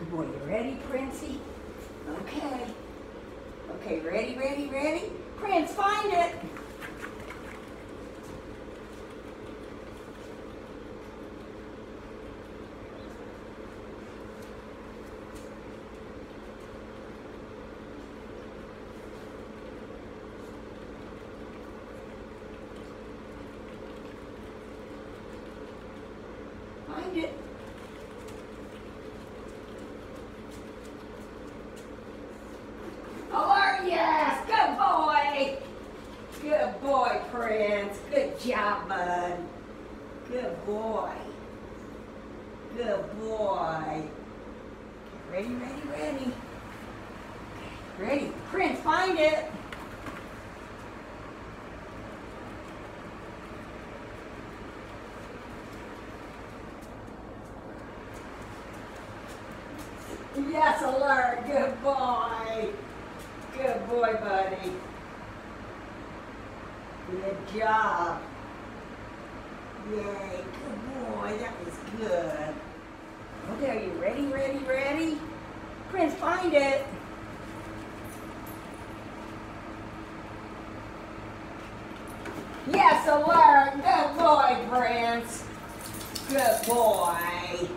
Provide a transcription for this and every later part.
Good boy. You ready, Princey? Okay. Okay, ready, ready, ready? Prince, find it. Find it. How are ya? Good boy. Good boy, Prince. Good job, bud. Good boy. Good boy. Get Ready, ready, ready. Ready. Prince, find it. Yes, alert. Good boy. Good boy, buddy. Good job. Yay, good boy. That was good. Okay, are you ready, ready, ready? Prince, find it. Yes, alert. Good boy, Prince. Good boy.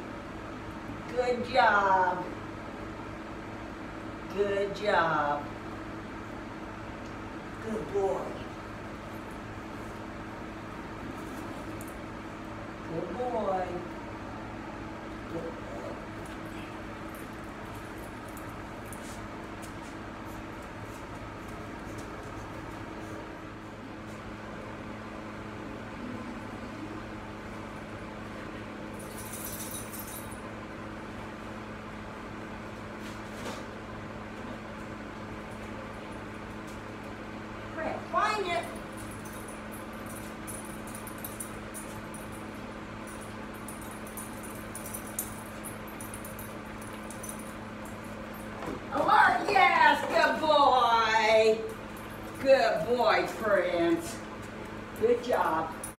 Good job. Good job. Good boy. Good boy. Good boy. Fred, find it. Alert, yes, good boy. Good boy, Prince. Good job.